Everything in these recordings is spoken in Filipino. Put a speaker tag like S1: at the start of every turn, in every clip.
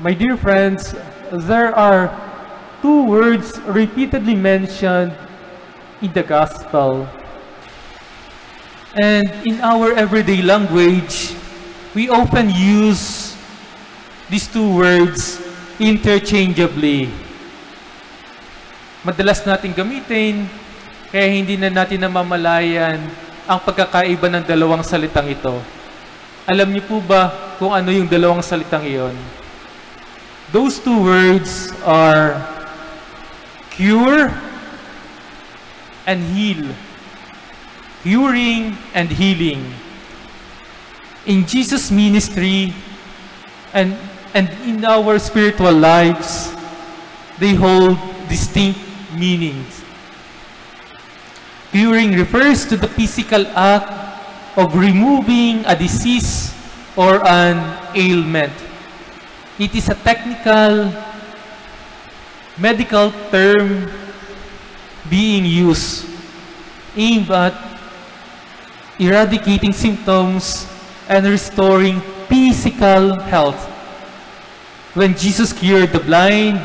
S1: My dear friends, there are two words repeatedly mentioned in the gospel. And in our everyday language, we often use these two words interchangeably. Madalas natin gamitin, kaya hindi na natin namamalayan ang pagkakaiba ng dalawang salitang ito. Alam niyo po ba kung ano yung dalawang salitang iyon? Those two words are cure and heal. Curing and healing. In Jesus' ministry and, and in our spiritual lives, they hold distinct meanings. Curing refers to the physical act of removing a disease or an ailment. It is a technical medical term being used aimed at eradicating symptoms and restoring physical health. When Jesus cured the blind,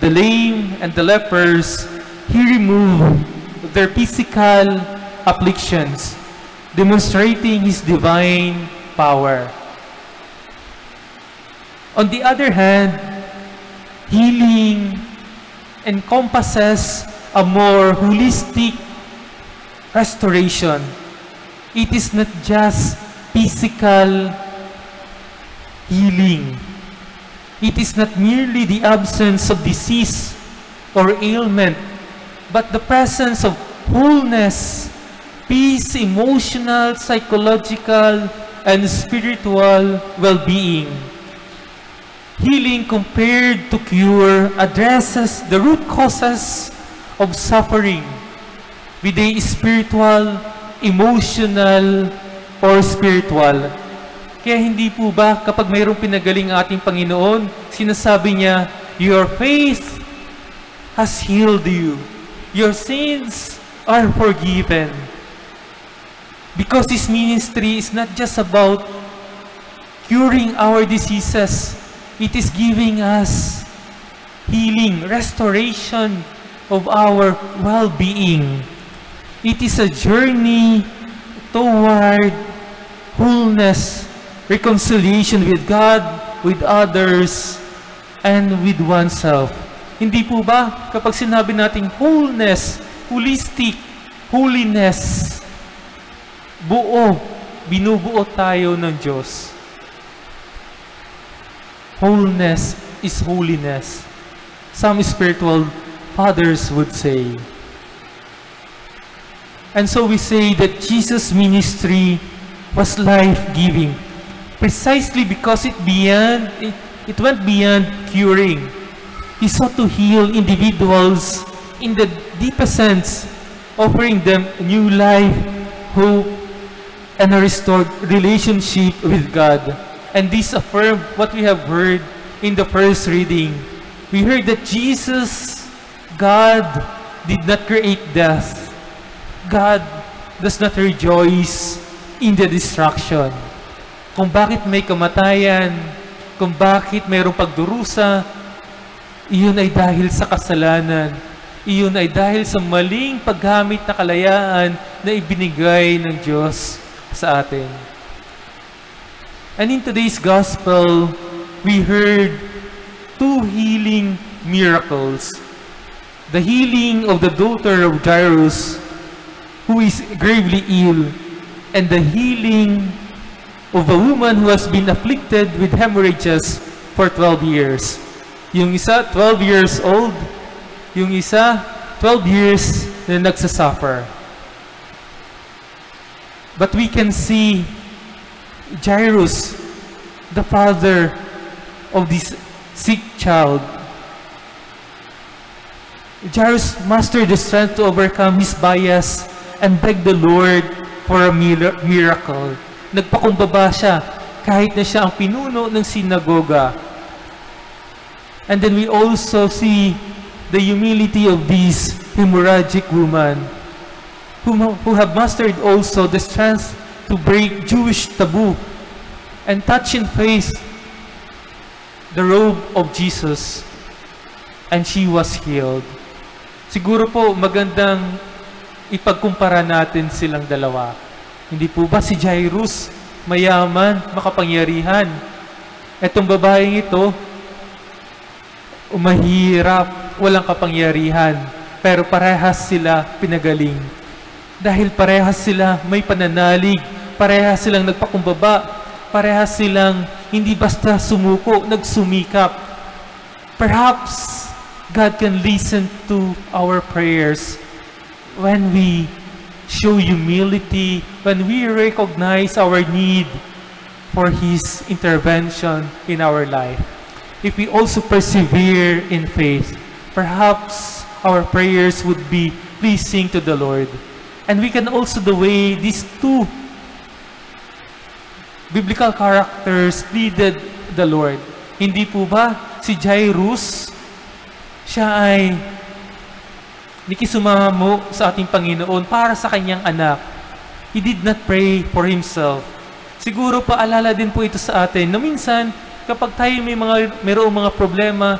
S1: the lame, and the lepers, He removed their physical afflictions, demonstrating His divine power. On the other hand, healing encompasses a more holistic restoration. It is not just physical healing. It is not merely the absence of disease or ailment, but the presence of wholeness, peace, emotional, psychological, and spiritual well-being. Healing compared to cure addresses the root causes of suffering with a spiritual, emotional, or spiritual. Kaya hindi po ba kapag mayroong pinagaling ating Panginoon, sinasabi niya, Your faith has healed you. Your sins are forgiven. Because His ministry is not just about curing our diseases, it is giving us healing, restoration of our well-being. It is a journey toward wholeness, reconciliation with God, with others, and with oneself. Hindi po ba kapag sinabi nating wholeness, holistic, holiness, buo, binubuo tayo ng Diyos. Wholeness is holiness. Some spiritual fathers would say. And so we say that Jesus' ministry was life-giving precisely because it beyond it, it went beyond curing. He sought to heal individuals in the deepest sense, offering them new life, hope, and a restored relationship with God. And this affirmed what we have heard in the first reading. We heard that Jesus, God, did not create death. God does not rejoice in the destruction. Kung bakit may kamatayan, kung bakit mayroong pagdurusa, iyon ay dahil sa kasalanan. Iyon ay dahil sa maling paggamit na kalayaan na ibinigay ng Diyos sa atin. And in today's gospel, we heard two healing miracles. The healing of the daughter of Jairus, who is gravely ill, and the healing of a woman who has been afflicted with hemorrhages for 12 years. Yung isa, 12 years old. Yung isa, 12 years na nagsasuffer. But we can see Jairus, the father of this sick child. Jairus mustered the strength to overcome his bias and beg the Lord for a mir- miracle. Nagpakumbaba siya kahit na siya ang pinuno ng sinagoga. And then we also see the humility of this hemorrhagic woman who, who have mastered also the strength to break Jewish taboo and touch in faith the robe of Jesus and she was healed. Siguro po magandang ipagkumpara natin silang dalawa. Hindi po ba si Jairus, mayaman, makapangyarihan? Etong babaeng ito, umahirap, walang kapangyarihan, pero parehas sila pinagaling. Dahil parehas sila may pananalig, parehas silang nagpakumbaba, parehas silang hindi basta sumuko, nagsumikap. Perhaps God can listen to our prayers when we show humility, when we recognize our need for His intervention in our life. If we also persevere in faith, perhaps our prayers would be pleasing to the Lord. And we can also the way these two biblical characters pleaded the Lord. Hindi po ba si Jairus, siya ay nikisumamo sa ating Panginoon para sa kanyang anak. He did not pray for himself. Siguro paalala din po ito sa atin na minsan kapag tayo may mga mayroong mga problema,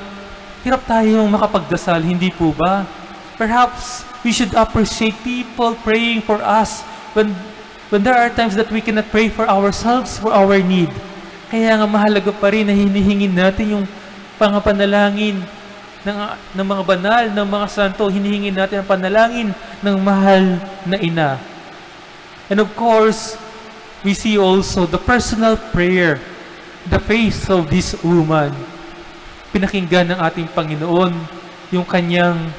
S1: hirap tayong makapagdasal, hindi po ba? Perhaps we should appreciate people praying for us when when there are times that we cannot pray for ourselves, for our need. Kaya nga mahalaga pa rin na hinihingin natin yung pangapanalangin ng, ng mga banal, ng mga santo, hinihingin natin ang panalangin ng mahal na ina. And of course, we see also the personal prayer, the faith of this woman. Pinakinggan ng ating Panginoon yung kanyang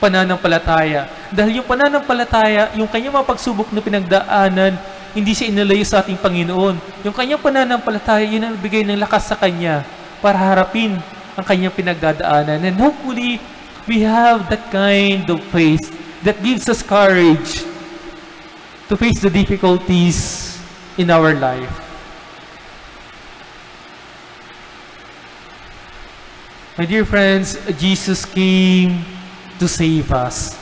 S1: pananampalataya. Dahil yung pananampalataya, yung kanyang mga pagsubok na pinagdaanan, hindi siya inalayo sa ating Panginoon. Yung kanyang pananampalataya, yun ang bigay ng lakas sa kanya para harapin ang kanyang pinagdadaanan. And hopefully, we have that kind of faith that gives us courage to face the difficulties in our life. My dear friends, Jesus came to save us.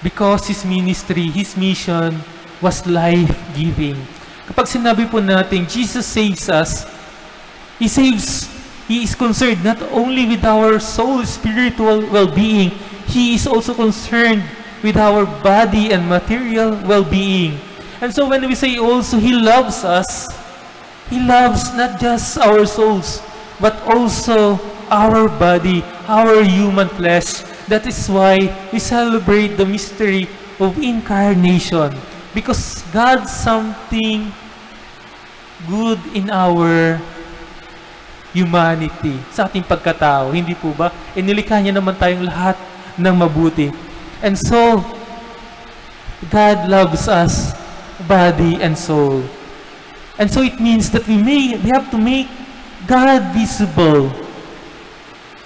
S1: Because His ministry, His mission was life-giving. Kapag sinabi po natin, Jesus saves us, He saves, He is concerned not only with our soul, spiritual well-being, He is also concerned with our body and material well-being. And so when we say also He loves us, He loves not just our souls, but also our body, our human flesh. That is why we celebrate the mystery of incarnation. Because God something good in our humanity, sa ating pagkatao. Hindi po ba? Inilikha niya naman tayong lahat ng mabuti. And so, God loves us, body and soul. And so it means that we may we have to make God visible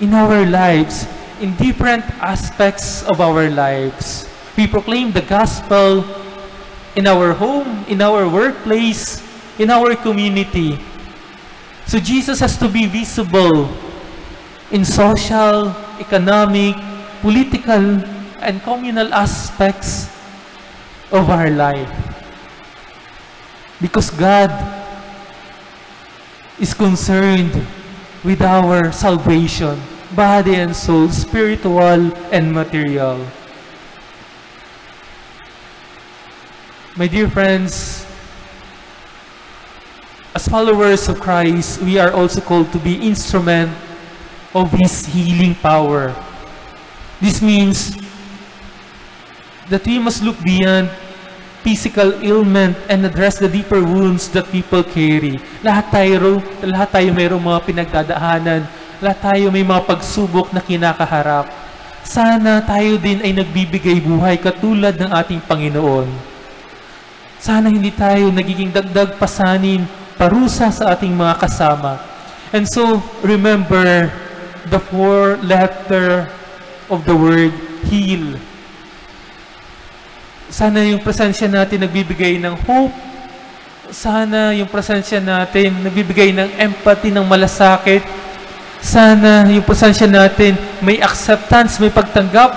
S1: in our lives, in different aspects of our lives. We proclaim the gospel in our home, in our workplace, in our community. So Jesus has to be visible in social, economic, political, and communal aspects of our life. Because God is concerned with our salvation, body and soul, spiritual and material. My dear friends, as followers of Christ, we are also called to be instrument of His healing power. This means that we must look beyond physical ailment and address the deeper wounds that people carry. Lahat tayo, lahat tayo mayroong mga pinagdadaanan. Lahat tayo may mga pagsubok na kinakaharap. Sana tayo din ay nagbibigay buhay katulad ng ating Panginoon. Sana hindi tayo nagiging dagdag pasanin, parusa sa ating mga kasama. And so, remember the four letter of the word heal. Sana yung presensya natin nagbibigay ng hope. Sana yung presensya natin nagbibigay ng empathy, ng malasakit. Sana yung presensya natin may acceptance, may pagtanggap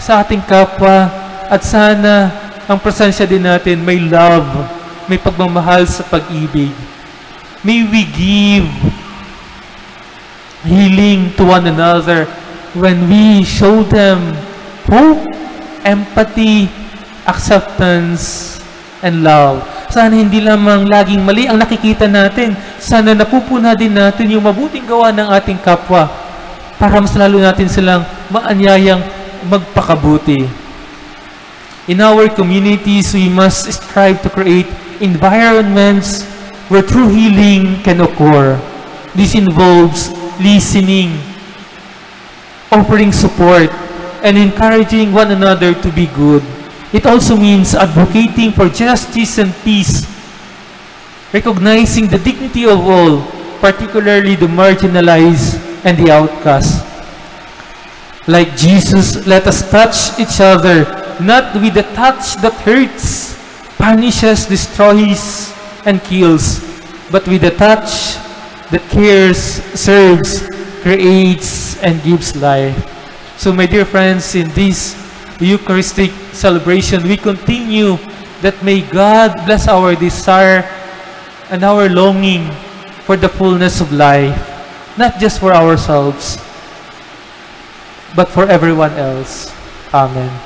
S1: sa ating kapwa. At sana ang presensya din natin may love, may pagmamahal sa pag-ibig. May we give healing to one another when we show them hope, empathy, acceptance, and love. Sana hindi lamang laging mali ang nakikita natin. Sana napupuna din natin yung mabuting gawa ng ating kapwa para mas lalo natin silang maanyayang magpakabuti. In our communities, we must strive to create environments where true healing can occur. This involves listening, offering support, and encouraging one another to be good. It also means advocating for justice and peace, recognizing the dignity of all, particularly the marginalized and the outcast. Like Jesus, let us touch each other, not with a touch that hurts, punishes, destroys, and kills, but with a touch that cares, serves, creates, and gives life. So, my dear friends, in this Eucharistic celebration, we continue that may God bless our desire and our longing for the fullness of life, not just for ourselves, but for everyone else. Amen.